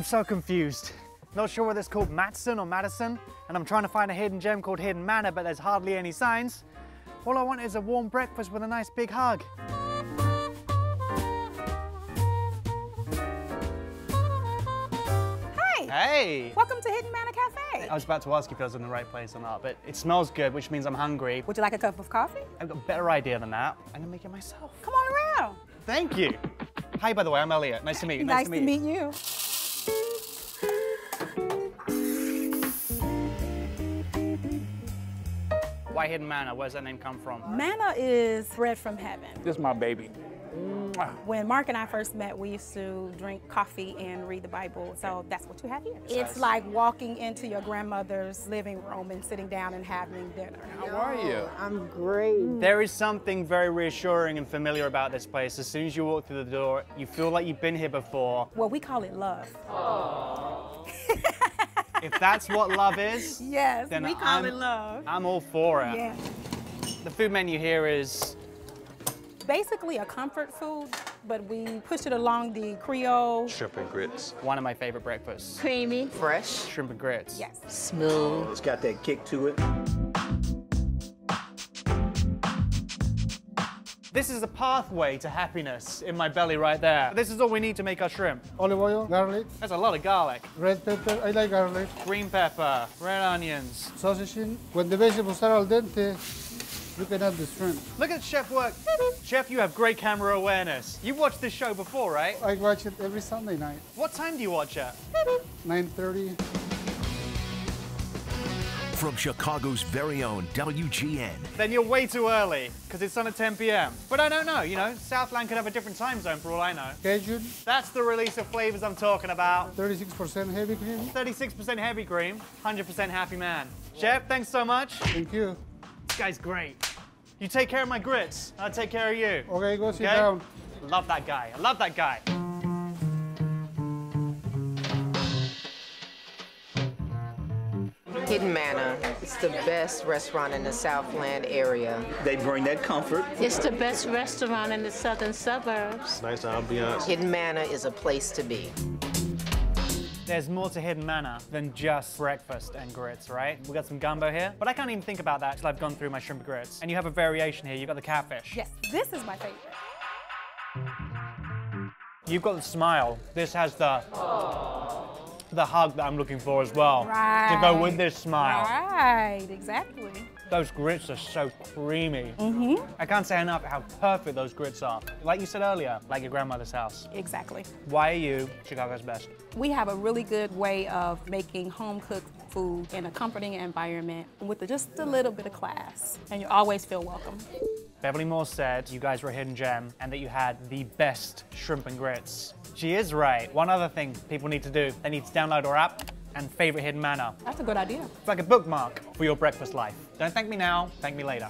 I'm so confused. Not sure whether it's called Matteson or Madison, and I'm trying to find a hidden gem called Hidden Manna, but there's hardly any signs. All I want is a warm breakfast with a nice big hug. Hi. Hey! Welcome to Hidden Manna Cafe. I was about to ask if I was in the right place or not, but it smells good, which means I'm hungry. Would you like a cup of coffee? I've got a better idea than that. I'm gonna make it myself. Come on around. Thank you. Hi, by the way, I'm Elliott. Nice to meet you. Nice, to meet you. Why Hidden Manna? Where's that name come from? Manna is bread from heaven. This is my baby. When Mark and I first met, we used to drink coffee and read the Bible. So that's what you have here. It's like walking into your grandmother's living room and sitting down and having dinner. How are you? I'm great. There is something very reassuring and familiar about this place. As soon as you walk through the door, you feel like you've been here before. Well, we call it love. If that's what love is, Yes, then we call I'm, it love. I'm all for it. Yeah. The food menu here is Basically a comfort food, but we push it along the Creole. Shrimp and grits. one of my favorite breakfasts. Creamy, fresh. Shrimp and grits. Yes. Smooth. It's got that kick to it. This is the pathway to happiness in my belly right there. This is all we need to make our shrimp. olive oil, garlic, That's a lot of garlic, red pepper. I like garlic. green pepper, red onions. Sausage. When the vegetables are al dente, you can add the shrimp. Look at Chef work. Chef, you have great camera awareness. You've watched this show before, right? I watch it every Sunday night, What time do you watch it? 9:30. From Chicago's very own WGN, Then you're way too early, because it's on at 10 p.m. But I don't know, you know, Southland could have a different time zone for all I know. Cajun, That's the release of flavors I'm talking about. 36% heavy cream. 36% heavy cream, 100% happy man. Chef, thanks so much. Thank you. This guy's great. You take care of my grits, I'll take care of you. Okay, go sit Okay? down. Love that guy. I love that guy. Hidden Manna. It's the best restaurant in the Southland area. They bring that comfort. It's the best restaurant in the southern suburbs. Nice ambiance. Hidden Manna is a place to be. There's more to Hidden Manna than just breakfast and grits, right? We got some gumbo here, but I can't even think about that till I've gone through my shrimp and grits. And you have a variation here. You've got the catfish. Yes, this is my favorite. You've got the smile. This has the oh. The hug that I'm looking for as well. To go with this smile. Right, exactly. Those grits are so creamy. Mm-hmm. I can't say enough how perfect those grits are. Like you said earlier, like your grandmother's house. Exactly. Why are you Chicago's best? We have a really good way of making home cooked food in a comforting environment with just a little bit of class. And you always feel welcome. Beverly Moore said you guys were a hidden gem and that you had the best shrimp and grits. She is right. One other thing people need to do, they need to download our app and favorite Hidden Manna. That's a good idea. It's like a bookmark for your breakfast life. Don't thank me now, thank me later.